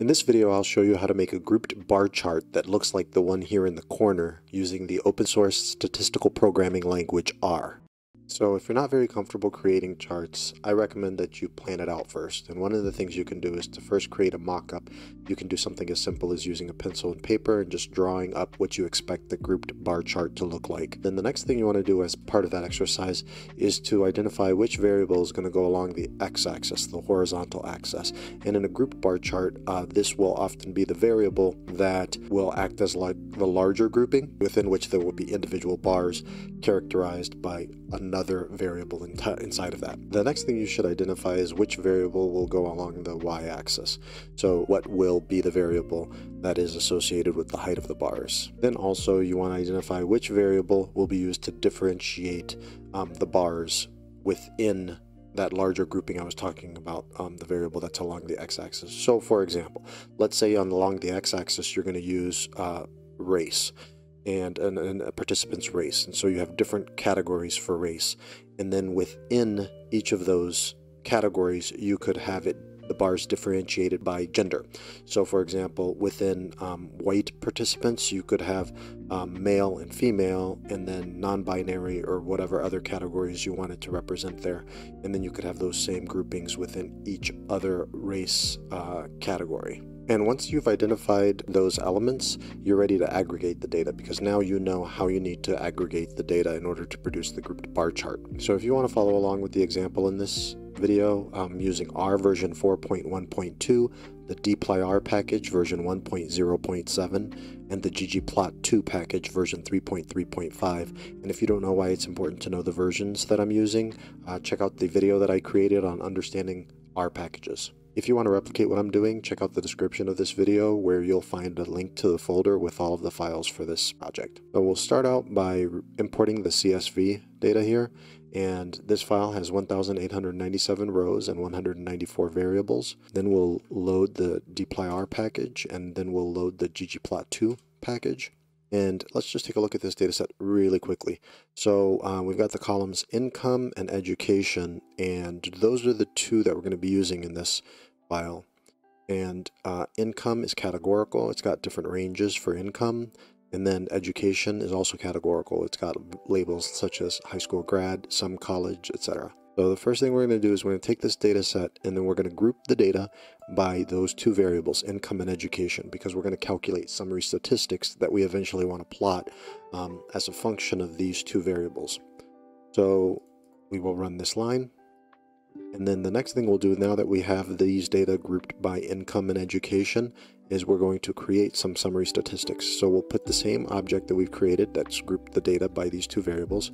In this video, I'll show you how to make a grouped bar chart that looks like the one here in the corner using the open source statistical programming language R. So if you're not very comfortable creating charts, I recommend that you plan it out first. And one of the things you can do is to first create a mock-up. You can do something as simple as using a pencil and paper and just drawing up what you expect the grouped bar chart to look like. Then the next thing you want to do as part of that exercise is to identify which variable is going to go along the x-axis, the horizontal axis. And in a grouped bar chart, uh, this will often be the variable that will act as like the larger grouping within which there will be individual bars characterized by another variable in inside of that. The next thing you should identify is which variable will go along the y-axis. So what will be the variable that is associated with the height of the bars. Then also you want to identify which variable will be used to differentiate um, the bars within that larger grouping I was talking about, um, the variable that's along the x-axis. So for example, let's say on along the x-axis you're going to use uh, race and, a participant's race. And so you have different categories for race. And then within each of those categories, you could have it the bars differentiated by gender. So, for example, within um, white participants, you could have um, male and female, and then non binary or whatever other categories you wanted to represent there. And then you could have those same groupings within each other race uh, category. And once you've identified those elements, you're ready to aggregate the data because now you know how you need to aggregate the data in order to produce the grouped bar chart. So if you want to follow along with the example in this video um, using R version 4.1.2, the dplyr package version 1.0.7, and the ggplot2 package version 3.3.5. And if you don't know why it's important to know the versions that I'm using, uh, check out the video that I created on understanding R packages. If you want to replicate what I'm doing, check out the description of this video where you'll find a link to the folder with all of the files for this project. So we'll start out by importing the CSV data here, and this file has 1,897 rows and 194 variables. Then we'll load the dplyr package, and then we'll load the ggplot2 package. And let's just take a look at this data set really quickly. So uh, we've got the columns income and education, and those are the two that we're going to be using in this file. And uh, income is categorical. It's got different ranges for income. And then education is also categorical. It's got labels such as high school grad, some college, etc. So the first thing we're going to do is we're going to take this data set and then we're going to group the data by those two variables, income and education, because we're going to calculate summary statistics that we eventually want to plot um, as a function of these two variables. So we will run this line and then the next thing we'll do now that we have these data grouped by income and education is we're going to create some summary statistics. So we'll put the same object that we've created that's grouped the data by these two variables.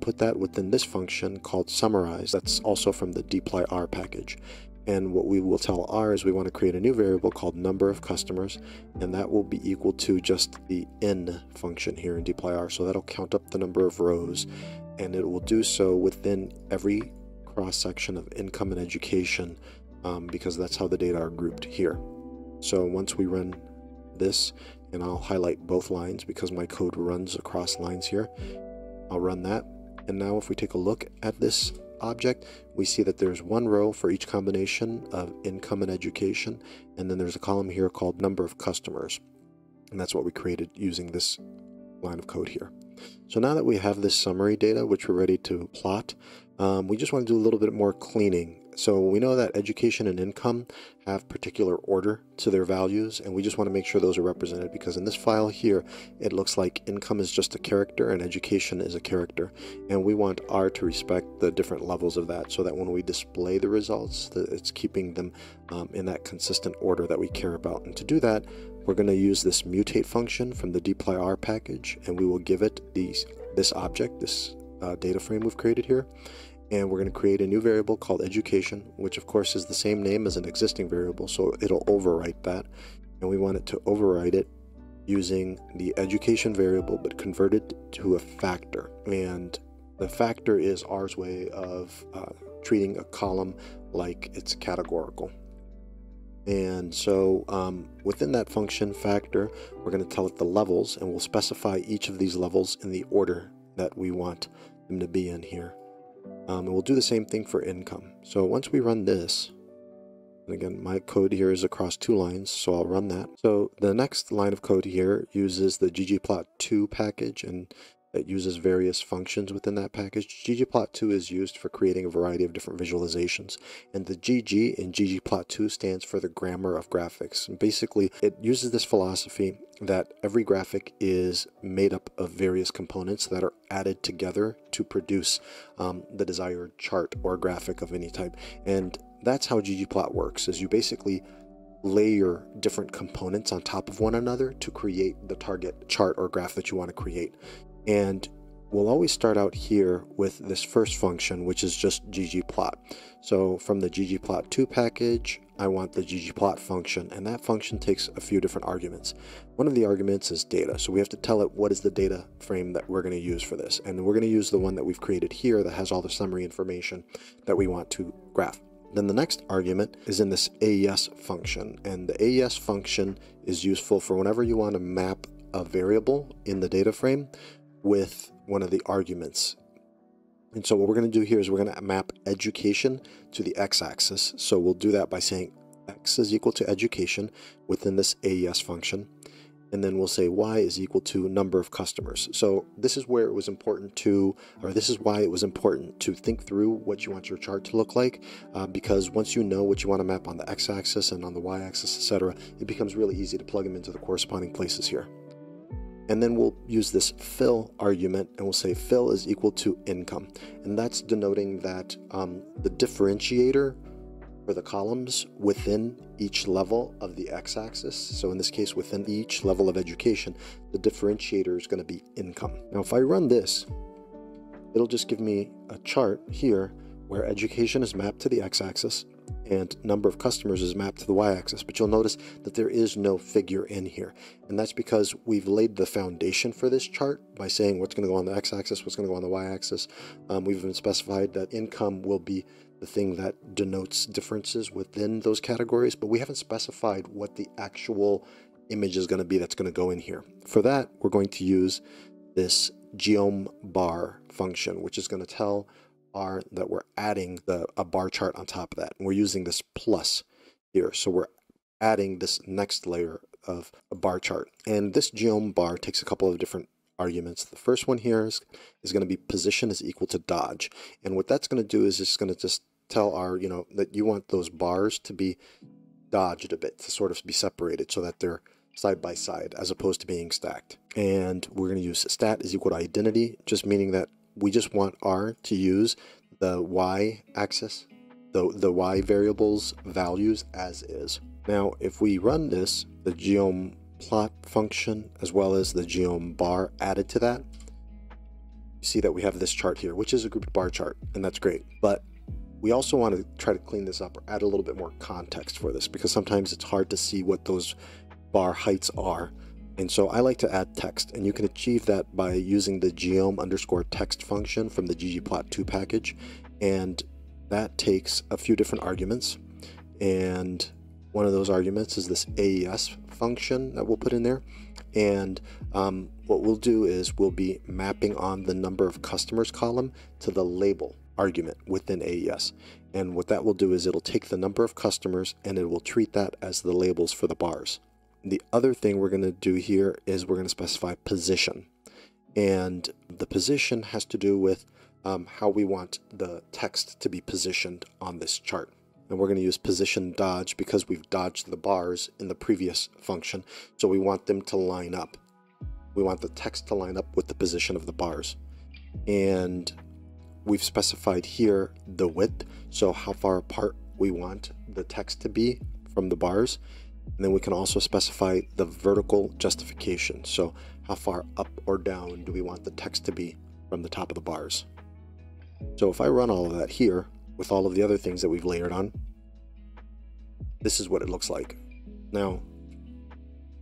Put that within this function called summarize. That's also from the dplyr package. And what we will tell R is we want to create a new variable called number of customers, and that will be equal to just the n function here in dplyr. So that'll count up the number of rows, and it will do so within every cross section of income and education um, because that's how the data are grouped here. So once we run this, and I'll highlight both lines because my code runs across lines here, I'll run that. And now if we take a look at this object, we see that there's one row for each combination of income and education, and then there's a column here called number of customers. And that's what we created using this line of code here. So now that we have this summary data, which we're ready to plot, um, we just want to do a little bit more cleaning. So we know that education and income have particular order to their values, and we just want to make sure those are represented because in this file here, it looks like income is just a character and education is a character. And we want R to respect the different levels of that so that when we display the results, that it's keeping them um, in that consistent order that we care about. And to do that, we're going to use this mutate function from the dplyr package, and we will give it these, this object, this uh, data frame we've created here and we're going to create a new variable called education, which of course is the same name as an existing variable, so it'll overwrite that. And we want it to overwrite it using the education variable, but convert it to a factor. And the factor is R's way of uh, treating a column like it's categorical. And so um, within that function factor, we're going to tell it the levels, and we'll specify each of these levels in the order that we want them to be in here. Um, and we'll do the same thing for income. So once we run this, And again, my code here is across two lines, so I'll run that. So the next line of code here uses the ggplot2 package and it uses various functions within that package. ggplot2 is used for creating a variety of different visualizations. And the GG in ggplot2 stands for the grammar of graphics. And basically, it uses this philosophy that every graphic is made up of various components that are added together to produce um, the desired chart or graphic of any type. And that's how ggplot works, is you basically layer different components on top of one another to create the target chart or graph that you want to create. And we'll always start out here with this first function, which is just ggplot. So from the ggplot2 package, I want the ggplot function, and that function takes a few different arguments. One of the arguments is data, so we have to tell it what is the data frame that we're going to use for this. And we're going to use the one that we've created here that has all the summary information that we want to graph. Then the next argument is in this AES function, and the AES function is useful for whenever you want to map a variable in the data frame with one of the arguments. And so what we're going to do here is we're going to map education to the x-axis. So we'll do that by saying x is equal to education within this AES function. And then we'll say y is equal to number of customers. So this is where it was important to, or this is why it was important to think through what you want your chart to look like. Uh, because once you know what you want to map on the x-axis and on the y-axis, etc., it becomes really easy to plug them into the corresponding places here. And then we'll use this fill argument and we'll say fill is equal to income. And that's denoting that um, the differentiator for the columns within each level of the x-axis. So in this case, within each level of education, the differentiator is going to be income. Now, if I run this, it'll just give me a chart here where education is mapped to the x-axis and number of customers is mapped to the y-axis but you'll notice that there is no figure in here. And that's because we've laid the foundation for this chart by saying what's going to go on the x-axis what's going to go on the y-axis. Um, we've even specified that income will be the thing that denotes differences within those categories but we haven't specified what the actual image is going to be that's going to go in here. For that we're going to use this geom bar function which is going to tell R that we're adding the a bar chart on top of that. And we're using this plus here. So we're adding this next layer of a bar chart. And this geom bar takes a couple of different arguments. The first one here is, is going to be position is equal to dodge. And what that's going to do is it's going to just tell R, you know, that you want those bars to be dodged a bit, to sort of be separated so that they're side by side as opposed to being stacked. And we're going to use stat is equal to identity, just meaning that we just want R to use the Y axis, the, the Y variables values as is. Now, if we run this, the geom plot function, as well as the geom bar added to that, you see that we have this chart here, which is a grouped bar chart, and that's great. But we also want to try to clean this up or add a little bit more context for this because sometimes it's hard to see what those bar heights are and so I like to add text, and you can achieve that by using the geom underscore text function from the ggplot2 package. And that takes a few different arguments. And one of those arguments is this AES function that we'll put in there. And um, what we'll do is we'll be mapping on the number of customers column to the label argument within AES. And what that will do is it'll take the number of customers and it will treat that as the labels for the bars. The other thing we're going to do here is we're going to specify position. And the position has to do with um, how we want the text to be positioned on this chart. And we're going to use position dodge because we've dodged the bars in the previous function. So we want them to line up. We want the text to line up with the position of the bars. And we've specified here the width, so how far apart we want the text to be from the bars. And then we can also specify the vertical justification. So how far up or down do we want the text to be from the top of the bars? So if I run all of that here with all of the other things that we've layered on, this is what it looks like. Now,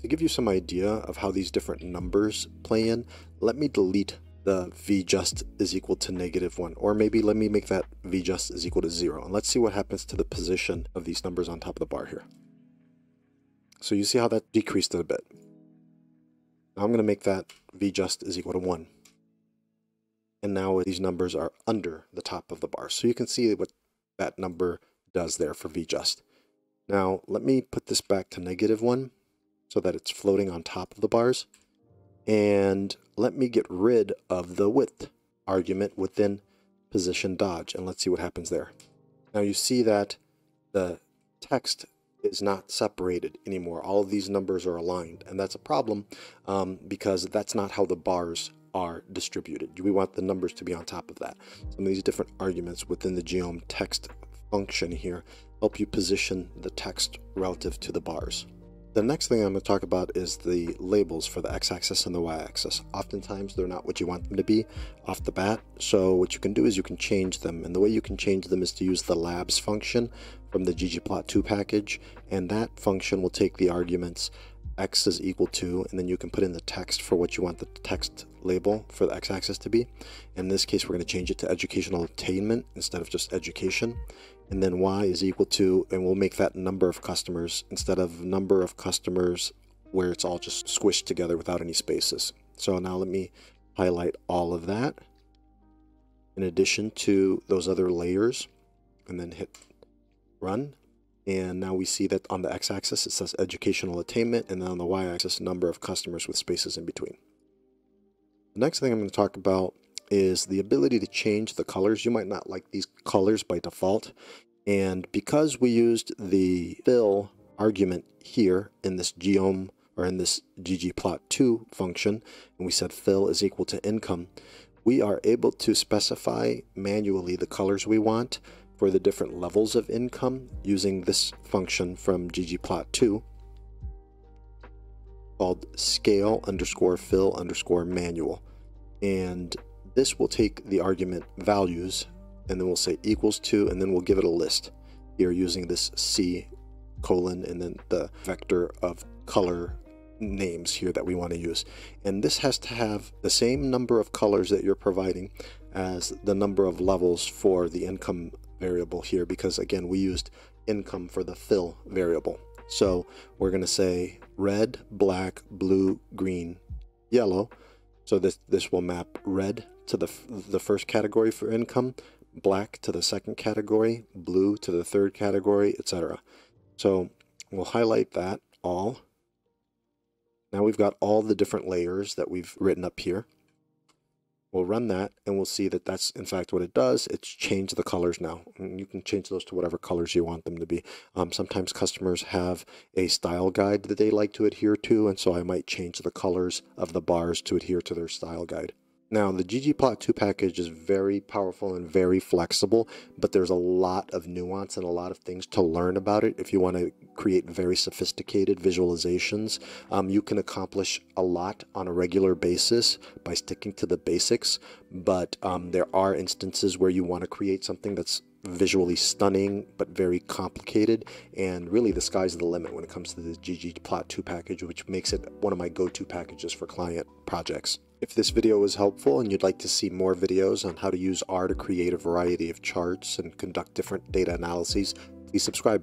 to give you some idea of how these different numbers play in, let me delete the v just is equal to negative 1 or maybe let me make that v just is equal to 0 and let's see what happens to the position of these numbers on top of the bar here. So you see how that decreased it a bit. Now I'm going to make that v just is equal to 1. And now these numbers are under the top of the bar. So you can see what that number does there for v just. Now, let me put this back to negative 1 so that it's floating on top of the bars. And let me get rid of the width argument within position dodge, and let's see what happens there. Now you see that the text is not separated anymore. All of these numbers are aligned, and that's a problem um, because that's not how the bars are distributed. We want the numbers to be on top of that. Some of these different arguments within the geom text function here help you position the text relative to the bars. The next thing I'm going to talk about is the labels for the x-axis and the y-axis. Oftentimes they're not what you want them to be off the bat, so what you can do is you can change them, and the way you can change them is to use the labs function from the ggplot2 package, and that function will take the arguments x is equal to, and then you can put in the text for what you want the text label for the x-axis to be. In this case, we're going to change it to educational attainment instead of just education. And then y is equal to, and we'll make that number of customers instead of number of customers where it's all just squished together without any spaces. So now let me highlight all of that in addition to those other layers and then hit run and now we see that on the x-axis it says educational attainment and then on the y-axis number of customers with spaces in between. The next thing I'm going to talk about is the ability to change the colors. You might not like these colors by default and because we used the fill argument here in this geom or in this ggplot2 function and we said fill is equal to income, we are able to specify manually the colors we want for the different levels of income using this function from ggplot2 called scale underscore fill underscore manual. And this will take the argument values and then we'll say equals to and then we'll give it a list here using this C colon and then the vector of color names here that we want to use. And this has to have the same number of colors that you're providing as the number of levels for the income variable here because again we used income for the fill variable. So we're going to say red, black, blue, green, yellow. So this this will map red to the the first category for income, black to the second category, blue to the third category, etc. So we'll highlight that all. Now we've got all the different layers that we've written up here. We'll run that and we'll see that that's in fact what it does. It's changed the colors now. And you can change those to whatever colors you want them to be. Um, sometimes customers have a style guide that they like to adhere to, and so I might change the colors of the bars to adhere to their style guide. Now, the ggplot2 package is very powerful and very flexible, but there's a lot of nuance and a lot of things to learn about it. If you want to create very sophisticated visualizations, um, you can accomplish a lot on a regular basis by sticking to the basics, but um, there are instances where you want to create something that's visually stunning but very complicated and really the sky's the limit when it comes to the ggplot2 package which makes it one of my go-to packages for client projects if this video was helpful and you'd like to see more videos on how to use R to create a variety of charts and conduct different data analyses, please subscribe.